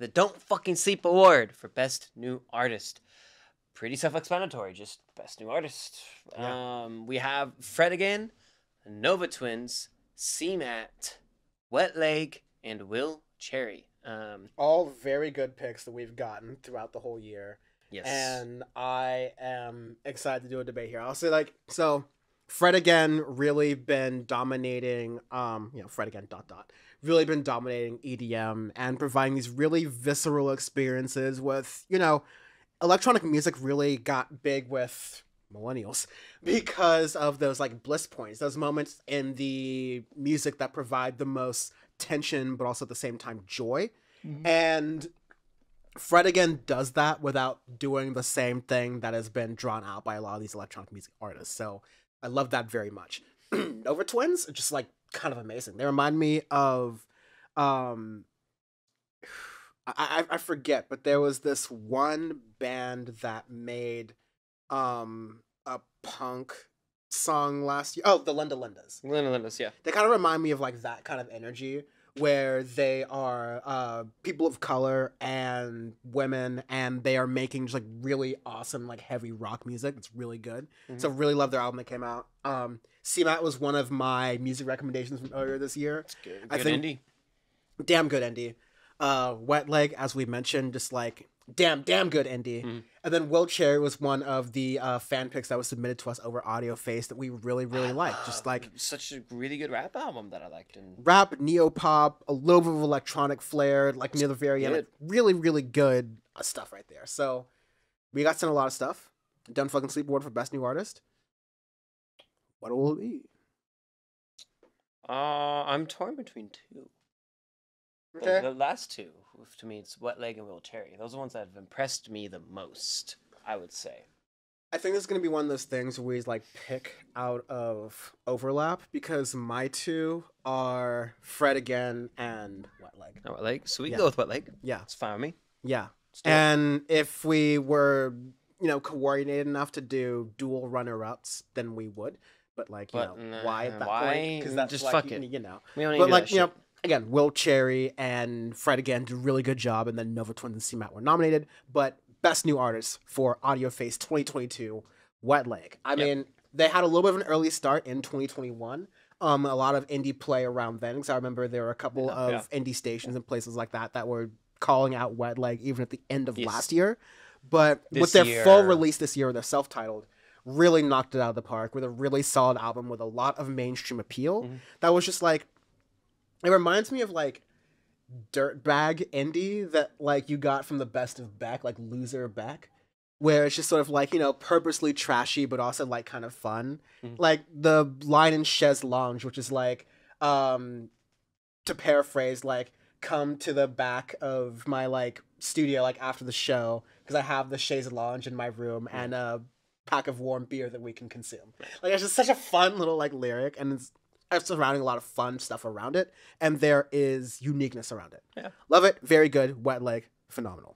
the Don't Fucking Sleep Award for Best New Artist. Pretty self explanatory, just Best New Artist. Yeah. Um, we have Fred again, Nova Twins, CMAT, Wet Leg, and Will Cherry. Um, All very good picks that we've gotten throughout the whole year. yes. and I am excited to do a debate here. I'll say like so. Fred again really been dominating. Um, you know, Fred again dot dot really been dominating EDM and providing these really visceral experiences with you know, electronic music really got big with millennials because of those like bliss points, those moments in the music that provide the most tension but also at the same time joy. And Fred again does that without doing the same thing that has been drawn out by a lot of these electronic music artists. So I love that very much. Nova Twins are just like kind of amazing. They remind me of um I, I I forget, but there was this one band that made um a punk song last year. Oh, the Linda Lindas Linda Linda's, yeah. they kind of remind me of like that kind of energy where they are uh people of color and women and they are making just like really awesome like heavy rock music. It's really good. So really love their album that came out. Um CMAT was one of my music recommendations from earlier this year. It's good. I Good think- indie. damn good indie. Uh wet leg as we mentioned just like damn damn good indie Mhm. and then will cherry was one of the uh fan picks that was submitted to us over Audioface that we really really liked just like such a really good rap album that I liked. And rap, neo pop, a little bit of electronic flair, like near the very end. Like, really, really good uh, stuff right there. So we got sent a lot of stuff. Don't fucking sleep award for best new artist. What will it be? uh, I'm torn between two. The- Okay. The, last two, to me, it's Wet Leg and Will Cherry. Those are the ones that have impressed me the most, I would say. I think this is gonna be one of those things where we like pick out of overlap because my two are Fred again and Wet Leg. Oh, Wet Leg? So we can Yeah. go with Wet Leg. Yeah, It's fine with me. yeah. Let's it. And if we were, you know, coordinated enough to do dual runner ups, then we would. But like, you But, know, why at that why? Because that's Just like, fuck you, it. you know. we don't need But like, you know, shit. Again, Will Cherry and Fred again did a really good job, and then Nova Twins and CMAT were nominated. But best new artist for Audioface 2022, Wet Leg. I Yep. mean, they had a little bit of an early start in 2021. Um, a lot of indie play around then, because I remember there were a couple Yeah, of yeah. indie stations and places like that that were calling out Wet Leg even at the end of Yes. last year. But with This their full release this year, their self-titled, really knocked it out of the park with a really solid album with a lot of mainstream appeal. Mhm. That was just like it reminds me of like dirtbag indie that like you got from the best of Beck, like loser Beck, where it's just sort of like you know purposely trashy but also like kind of fun. Mhm. Like the line in Chez Lounge, which is like um to paraphrase like come to the back of my like studio like after the show because I have the chaise lounge in my room and a pack of warm beer that we can consume. Like it's just such a fun little like lyric and it's Uh, surrounding a lot of fun stuff around it and there is uniqueness around it. Yeah. Love it. Very good. Wet leg. Phenomenal.